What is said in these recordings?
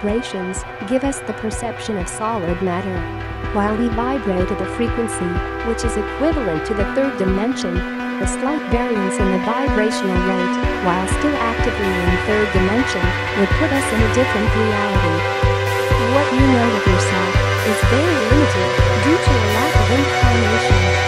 vibrations give us the perception of solid matter. While we vibrate at a frequency which is equivalent to the third dimension, a slight variance in the vibrational rate, while still actively in third dimension, would put us in a different reality. What you know of yourself is very limited due to a lack of incarnation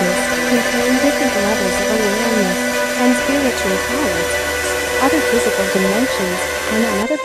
consciousness contain different levels of awareness and spiritual powers. Other physical dimensions and on other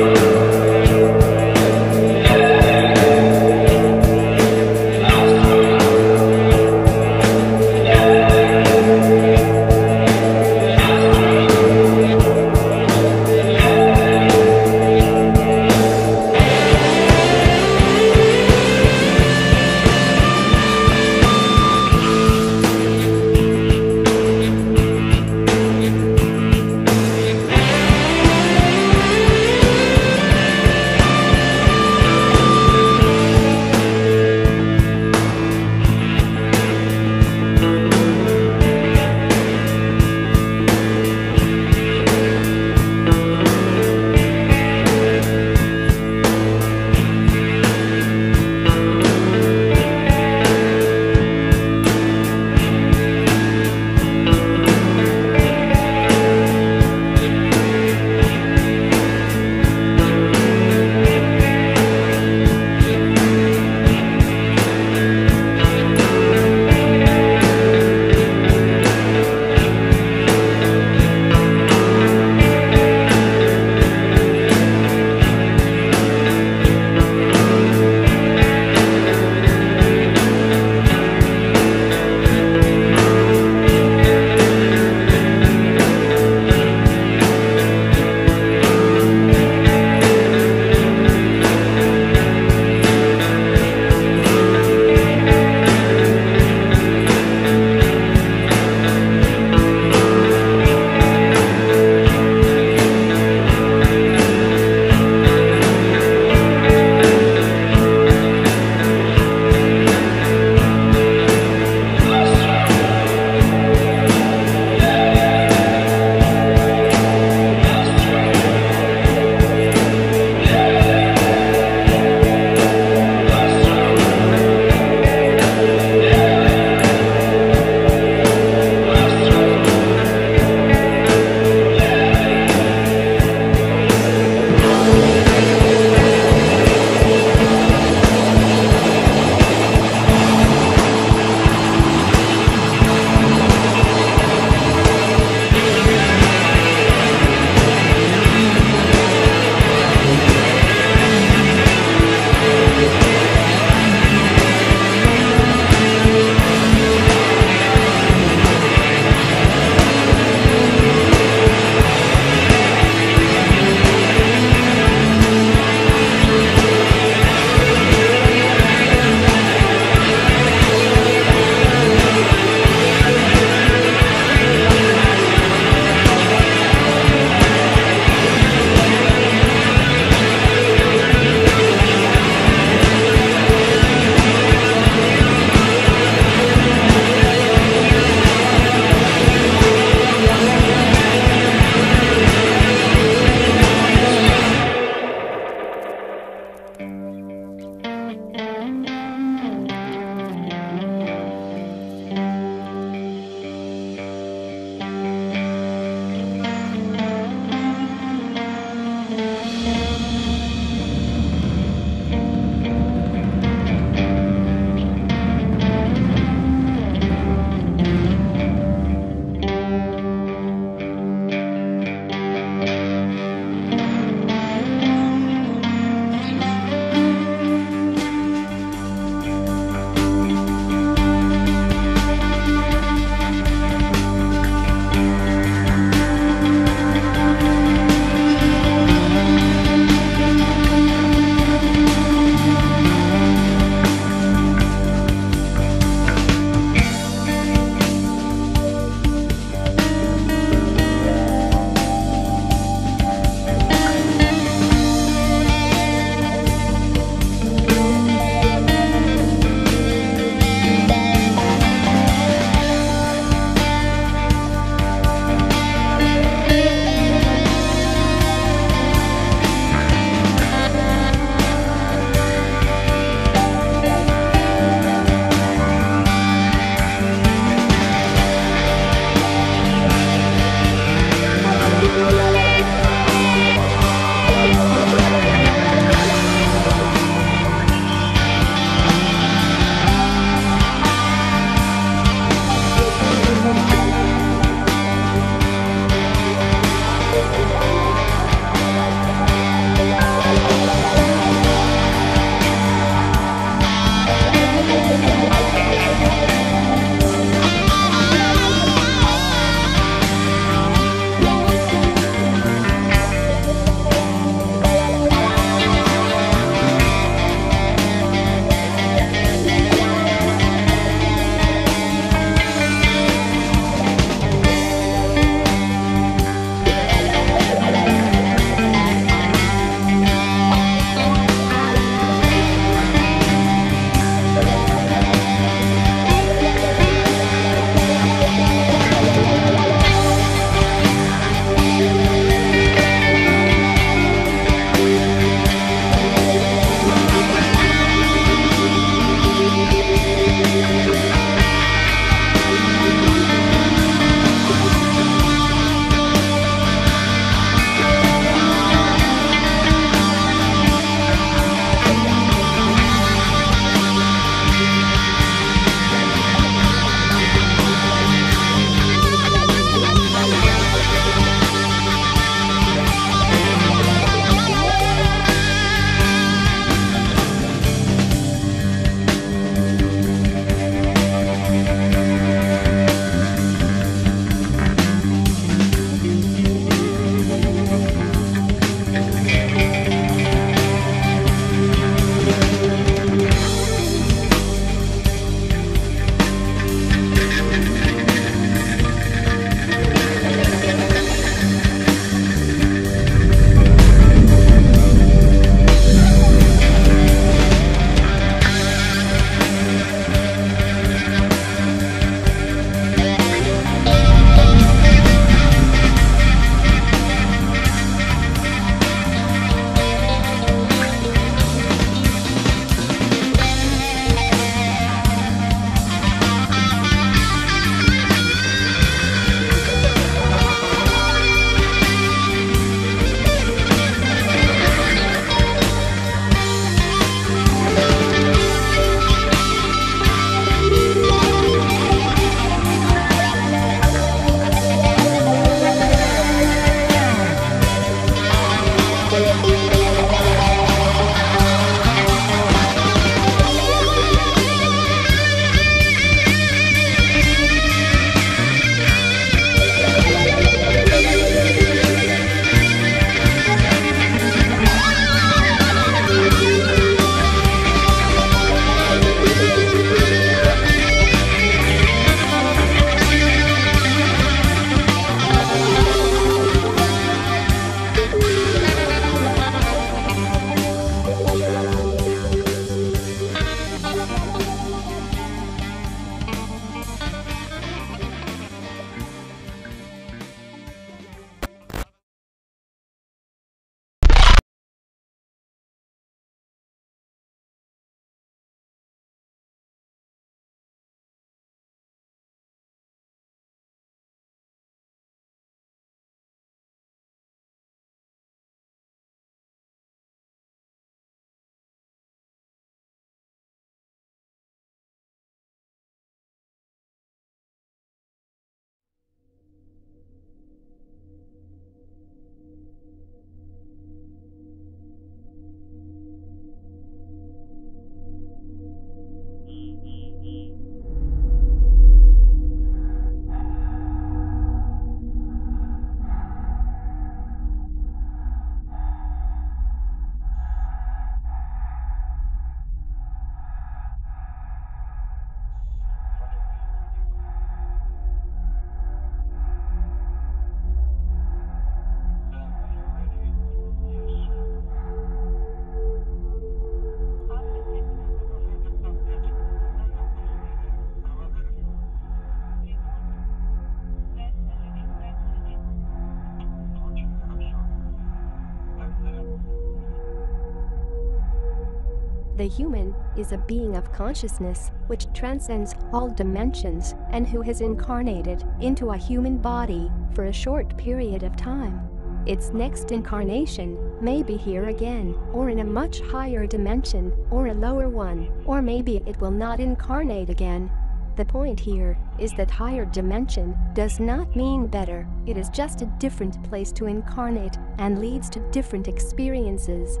The human is a being of consciousness which transcends all dimensions and who has incarnated into a human body for a short period of time. Its next incarnation may be here again, or in a much higher dimension, or a lower one, or maybe it will not incarnate again. The point here is that higher dimension does not mean better, it is just a different place to incarnate and leads to different experiences.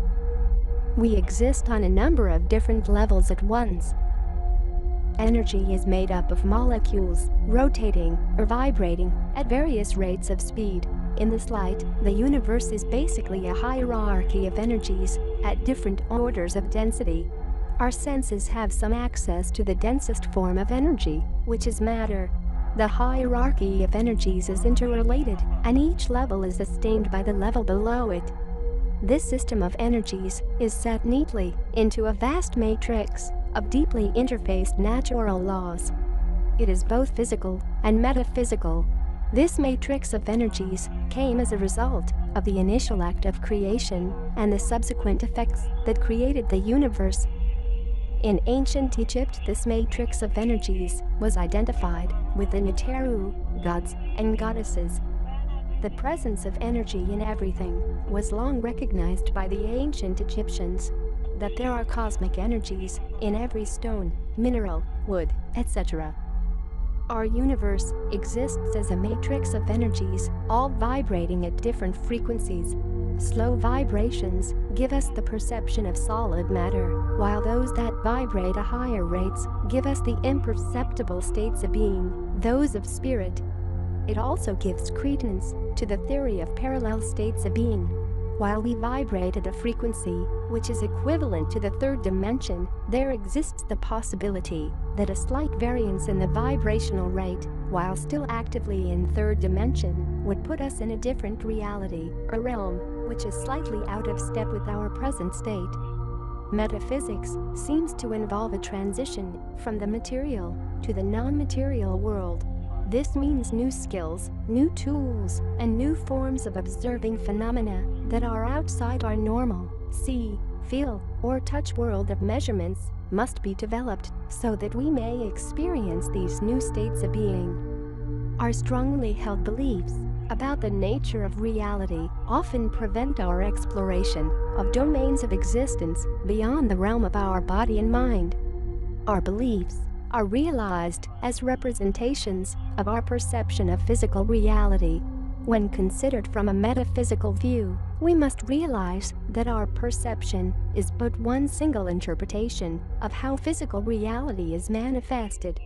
We exist on a number of different levels at once. Energy is made up of molecules, rotating or vibrating at various rates of speed. In this light, the universe is basically a hierarchy of energies at different orders of density. Our senses have some access to the densest form of energy, which is matter. The hierarchy of energies is interrelated, and each level is sustained by the level below it. This system of energies is set neatly into a vast matrix of deeply interfaced natural laws. It is both physical and metaphysical, this matrix of energies came as a result of the initial act of creation and the subsequent effects that created the universe. In ancient Egypt, this matrix of energies was identified with the Neteru, gods and goddesses. The presence of energy in everything was long recognized by the ancient Egyptians that there are cosmic energies in every stone, mineral, wood, etc. Our universe exists as a matrix of energies, all vibrating at different frequencies. Slow vibrations give us the perception of solid matter, while those that vibrate at higher rates give us the imperceptible states of being, those of spirit. It also gives credence to the theory of parallel states of being. While we vibrate at a frequency which is equivalent to the third dimension, there exists the possibility that a slight variance in the vibrational rate, while still actively in third dimension, would put us in a different reality, a realm, which is slightly out of step with our present state. Metaphysics seems to involve a transition from the material to the non-material world. This means new skills, new tools, and new forms of observing phenomena that are outside our normal, see, feel, or touch world of measurements must be developed so that we may experience these new states of being. Our strongly held beliefs about the nature of reality often prevent our exploration of domains of existence beyond the realm of our body and mind. Our beliefs are realized as representations of our perception of physical reality when considered from a metaphysical view, we must realize that our perception is but one single interpretation of how physical reality is manifested.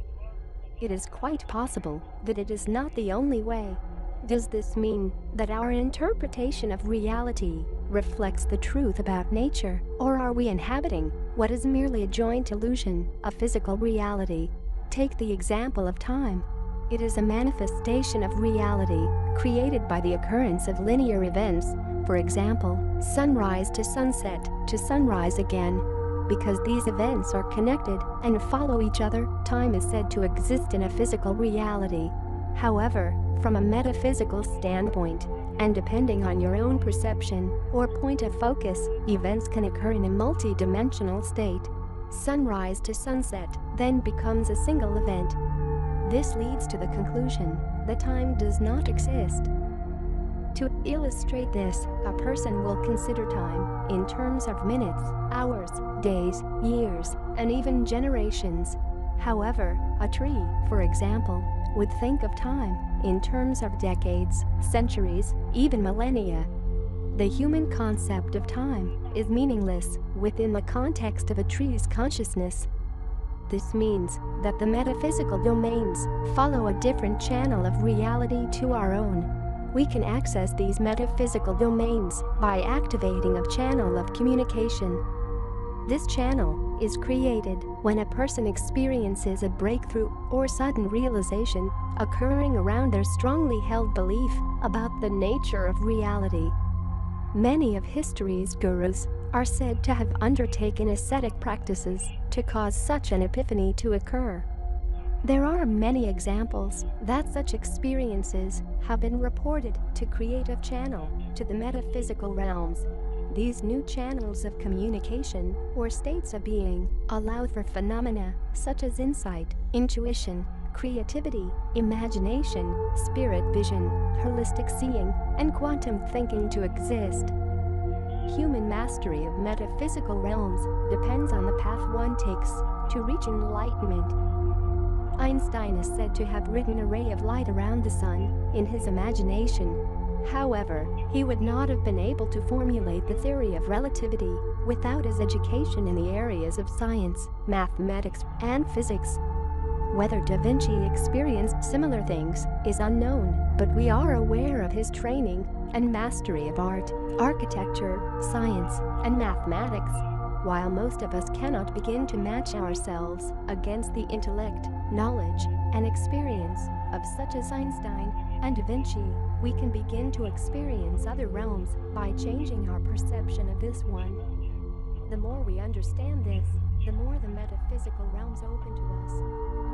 It is quite possible that it is not the only way. Does this mean that our interpretation of reality reflects the truth about nature, or are we inhabiting what is merely a joint illusion of physical reality? Take the example of time. It is a manifestation of reality created by the occurrence of linear events, for example, sunrise to sunset to sunrise again. Because these events are connected and follow each other, time is said to exist in a physical reality. However, from a metaphysical standpoint, and depending on your own perception or point of focus, events can occur in a multi-dimensional state. Sunrise to sunset then becomes a single event, this leads to the conclusion that time does not exist. To illustrate this, a person will consider time in terms of minutes, hours, days, years, and even generations. However, a tree, for example, would think of time in terms of decades, centuries, even millennia. The human concept of time is meaningless within the context of a tree's consciousness this means that the metaphysical domains follow a different channel of reality to our own. We can access these metaphysical domains by activating a channel of communication. This channel is created when a person experiences a breakthrough or sudden realization occurring around their strongly held belief about the nature of reality. Many of history's gurus are said to have undertaken ascetic practices to cause such an epiphany to occur. There are many examples that such experiences have been reported to create a channel to the metaphysical realms. These new channels of communication, or states of being, allow for phenomena such as insight, intuition, creativity, imagination, spirit vision, holistic seeing, and quantum thinking to exist. Human mastery of metaphysical realms depends on the path one takes to reach enlightenment. Einstein is said to have written a ray of light around the sun in his imagination. However, he would not have been able to formulate the theory of relativity without his education in the areas of science, mathematics, and physics. Whether Da Vinci experienced similar things is unknown, but we are aware of his training and mastery of art, architecture, science, and mathematics. While most of us cannot begin to match ourselves against the intellect, knowledge, and experience of such as Einstein and Da Vinci, we can begin to experience other realms by changing our perception of this one. The more we understand this, the more the metaphysical realms open to us.